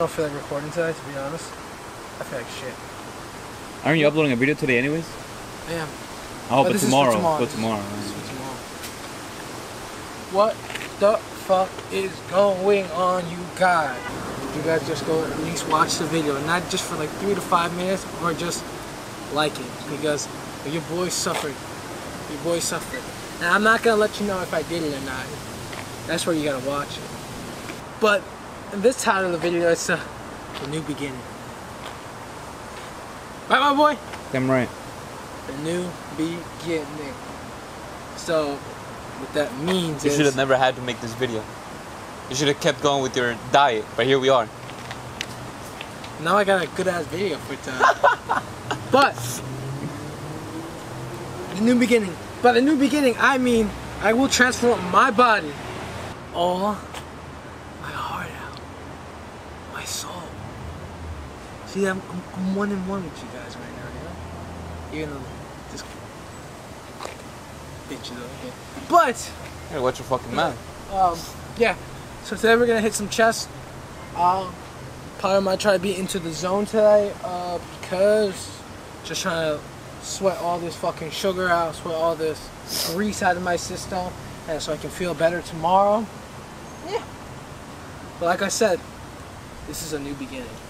I don't feel like recording today, to be honest. I feel like shit. Aren't you uploading a video today anyways? I am. Oh, But but this is for tomorrow. tomorrow. But tomorrow. this is for tomorrow. What the fuck is going on, you guys? You guys just go at least watch the video, And not just for like three to five minutes, or just like it, because your boy suffered. Your boy suffered. And I'm not gonna let you know if I did it or not. That's where you gotta watch it. But this title of the video, it's uh, the new beginning. Right, my boy? Damn right. The new beginning. So, what that means is You is should have never had to make this video. You should have kept going with your diet, but here we are. now I got a good ass video for time. but the new beginning. By the new beginning, I mean I will transform my body, all my heart out, my soul. See, I'm, I'm, I'm one in one with you guys right now, you know. Even though this bitch is over here, but. Hey, watch your fucking mouth. Um, yeah. So today we're gonna hit some chest. Um, probably might try to be into the zone today, uh, because just trying to sweat all this fucking sugar out, sweat all this grease out of my system, and so I can feel better tomorrow. Yeah. But like I said, this is a new beginning.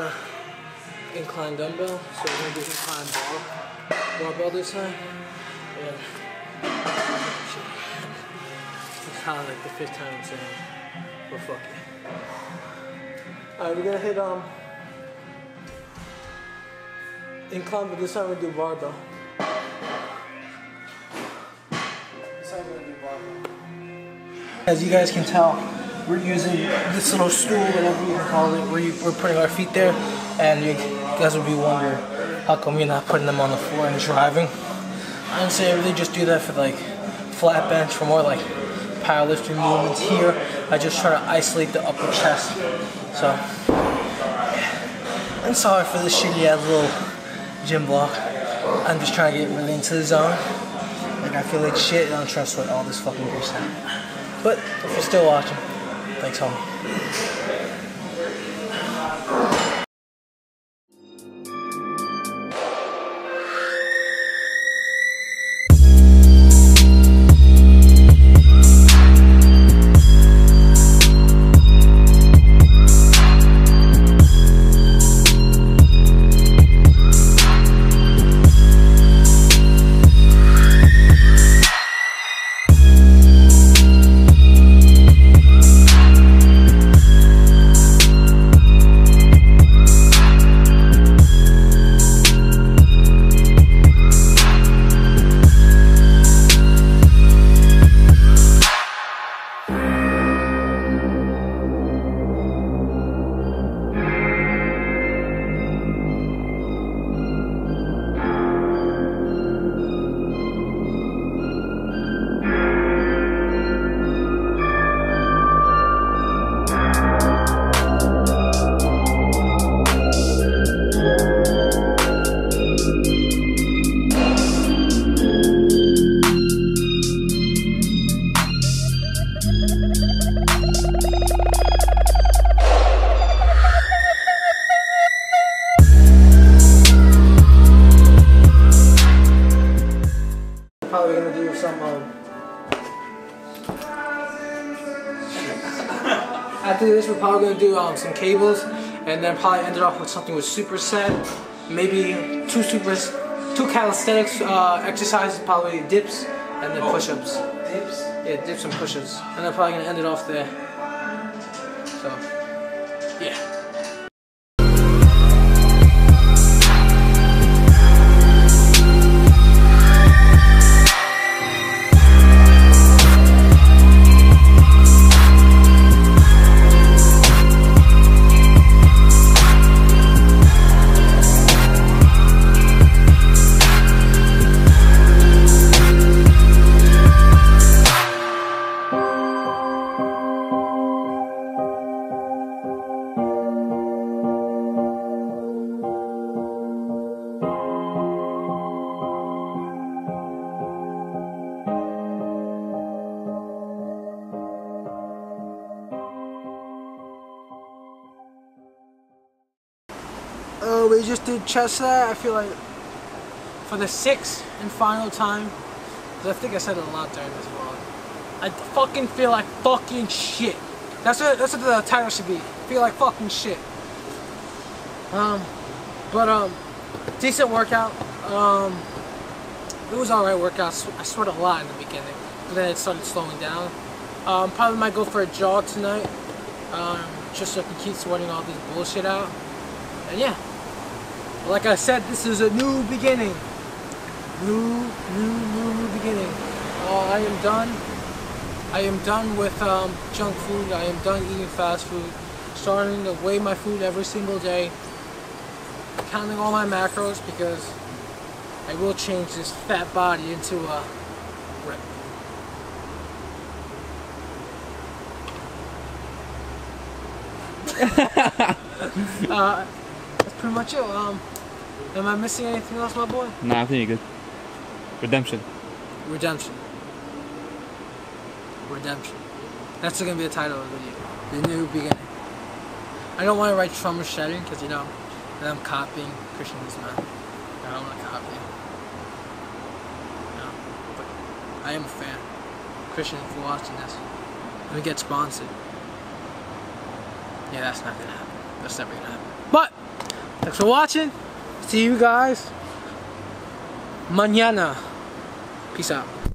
A incline dumbbell, so we're gonna do incline bar, barbell this time. And it's kind of like the fifth time I'm saying, but fuck it. Alright, we're gonna hit um incline, but this time we're do barbell. This time we're gonna do barbell. As you guys can tell, we're using this little stool, whatever you call it, where you, we're putting our feet there, and you guys would be wondering, how come we're not putting them on the floor and driving? I didn't say I really just do that for like flat bench, for more like powerlifting movements here. I just try to isolate the upper chest. So, I'm sorry for this shitty ass little gym block. I'm just trying to get really into the zone. Like I feel like shit and I'm trying to sweat all this fucking grease out. But if you're still watching, thanks homie. This, we're probably gonna do um, some cables, and then probably end it off with something with superset, maybe two super, two calisthenics uh, exercises, probably dips, and then push-ups. Dips. Yeah, dips and push-ups, and I'm probably gonna end it off there. So, yeah. We just did chest set. I feel like for the sixth and final time, 'cause I think I said it a lot during this vlog. I fucking feel like fucking shit. That's what that's what the title should be. Feel like fucking shit. Um, but um, decent workout. Um, it was alright workout. I sweat a lot in the beginning, but then it started slowing down. Um, probably might go for a jog tonight. Um, just so I can keep sweating all this bullshit out. And yeah, like I said, this is a new beginning. New, new, new, new beginning. Uh, I am done. I am done with um, junk food. I am done eating fast food. Starting to weigh my food every single day. Counting all my macros because I will change this fat body into a rip. uh, that's pretty much it. Um, am I missing anything else, my boy? Nah, I think you're good. Redemption. Redemption. Redemption. That's gonna be the title of the video. The new beginning. I don't want to write trauma shedding because you know I'm copying Christian Guzman. I don't want to copy him. No, but I am a fan. Christian, if you're watching this, let me get sponsored. Yeah, that's not gonna happen. That's never gonna happen. But thanks for watching. See you guys. Mañana. Peace out.